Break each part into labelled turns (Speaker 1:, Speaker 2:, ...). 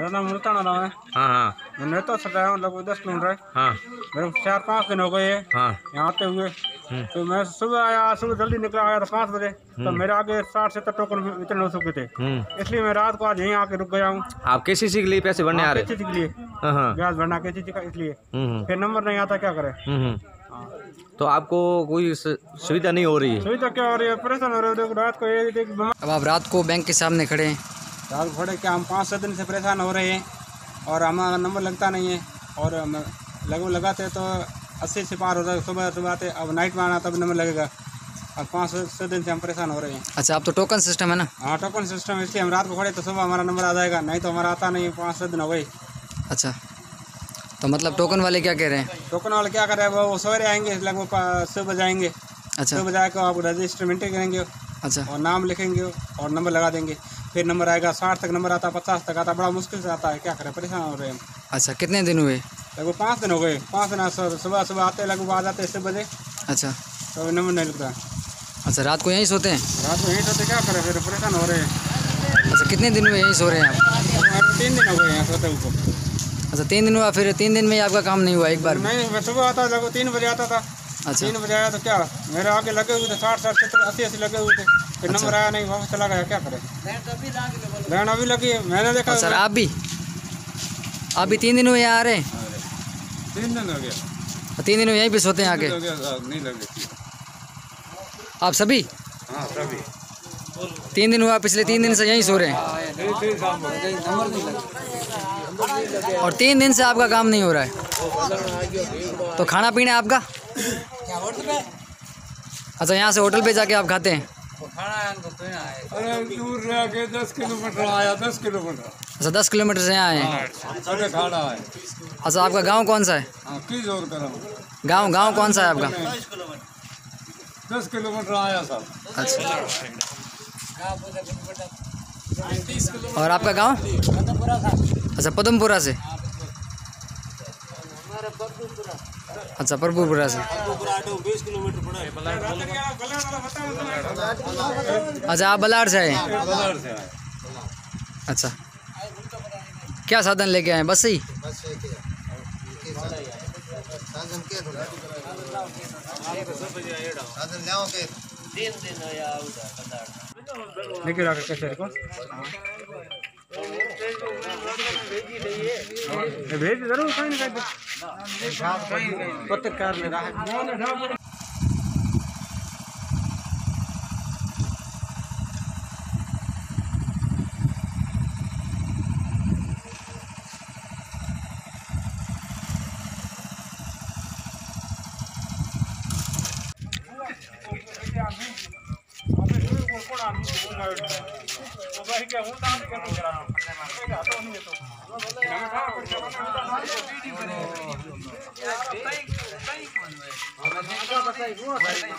Speaker 1: मेरा नाम मुल्ताना नाम है।
Speaker 2: हाँ हाँ।
Speaker 1: मैं तो हूँ लगभग दस किलोमीटर है।
Speaker 2: हाँ।
Speaker 1: मेरे चार पाँच दिन हो गए हाँ। यहाँ आते हुए।
Speaker 2: हम्म।
Speaker 1: तो मैं सुबह आया सुबह जल्दी निकला आया था पाँच बजे। तो मेरे आगे साठ सत्तर टोकन वितरण हो चुके थे।
Speaker 2: हम्म।
Speaker 1: इसलिए मैं रात को आज यहीं आके रुक गया हूँ।
Speaker 2: आप किसी चीज़ के लिए पैसे भरने आ रहे?
Speaker 1: किसी के लिए?
Speaker 2: हाँ हाँ।
Speaker 1: भरना किसी चीज़ का? इसलिए।
Speaker 2: हम्म
Speaker 1: फिर नंबर नहीं आता क्या करे?
Speaker 2: हम्म हम्म। तो आपको कोई सुविधा नहीं हो रही? है
Speaker 1: सुविधा क्या हो रही है? परेशान हो रहे हो? रात को एक
Speaker 3: अब आप रात को बैंक के सामने खड़े हैं।
Speaker 1: रात को खड़े क्या हम पाँच सौ दिन से परेशान हो रहे हैं और हमारा नंबर लगता नहीं है और लगभग लगाते तो अस्सी से पार होता है सुबह सुबह आते अब नाइट में आना तब नंबर लगेगा। अब पाँच सौ दिन से हम परेशान हो रहे हैं।
Speaker 3: अच्छा आप तो टोकन सिस्टम है ना?
Speaker 1: हाँ टोकन सिस्टम इसलिए हम रात को खड़े तो सुबह हमारा नंबर आ जाएगा नहीं तो हमारा आता नहीं है पाँच सौ दिन हो गए।
Speaker 3: अच्छा तो मतलब टोकन वाले क्या कह रहे हैं?
Speaker 1: टोकन वाले क्या कर रहे हैं वो सवेरे आएँगे लगभग सुबह आएँगे।
Speaker 3: अच्छा।
Speaker 1: सुबह बजे आकर आप रजिस्टर एंट्री करेंगे
Speaker 3: अच्छा।
Speaker 1: और नाम लिखेंगे और नंबर लगा देंगे। फिर नंबर आएगा साठ तक नंबर आता है पचास तक आता बड़ा मुश्किल से आता है क्या करें परेशान हो रहे हैं
Speaker 3: अच्छा कितने दिन हुए?
Speaker 1: लगभग पाँच दिन हो गए पाँच दिन सु- सुबह सुबह आते लगभग आ जाते छः बजे।
Speaker 3: अच्छा।
Speaker 1: तो नंबर नहीं लगता।
Speaker 3: अच्छा रात को यहीं सोते हैं?
Speaker 1: रात को यहीं सोते क्या करें फिर परेशान हो रहे हैं।
Speaker 3: अच्छा कितने दिन हुए यहीं सो रहे हैं आप?
Speaker 1: तीन दिन हो गए यहाँ सोते हुए।
Speaker 3: अच्छा तीन दिन हुआ फिर तीन दिन में आपका काम नहीं हुआ एक बार?
Speaker 1: नहीं मैं सुबह आता लगभग तीन बजे आता था।
Speaker 3: अच्छा।
Speaker 1: तीन बजे आया तो क्या मेरे आगे लगे हुए थे साठ साठ सत्तर अस्सी अस्सी लगे हुए थे। फिर नंबर आया नहीं वापस चला गया क्या करें लाइन अभी लगी है मैंने देखा
Speaker 3: सर आप भी आप भी तीन दिन हुए यहाँ आ रहे हैं
Speaker 1: तीन दिन हो गया
Speaker 3: तीन दिन हुए यहीं पे सोते हैं आके
Speaker 1: नहीं लगी
Speaker 3: आप सभी
Speaker 1: हाँ सभी
Speaker 3: तीन दिन हुआ पिछले तीन दिन से यहीं सो रहे हैं और तीन दिन से आपका काम नहीं हो रहा है तो खाना पीना आपका अच्छा यहाँ से होटल पे? जाके आप खाते हैं?
Speaker 1: अरे दूर रह के दस किलोमीटर आया दस किलोमीटर।
Speaker 3: अच्छा दस किलोमीटर से यहाँ आए हैं?
Speaker 1: अरे खाना है
Speaker 3: अच्छा आपका गाँव कौन सा है?
Speaker 1: हाँ
Speaker 3: गाँव गाँव कौन सा है आपका?
Speaker 1: दस किलोमीटर। आया सब
Speaker 3: अच्छा। और आपका गाँव? अच्छा पदमपुरा से। अच्छा प्रभुपुरा से अच्छा आप बलाड़ से आए? अच्छा। क्या साधन लेके आए? बस ही?
Speaker 1: लेके रखा कैसे भेज ज़रूर कहीं ना कहीं पत्रकार ने कहा। I'm going to go वही के हूँ दान के मेरा नाम पन्ने मार के हाथ में तो
Speaker 4: थैंक यू थैंक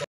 Speaker 4: यू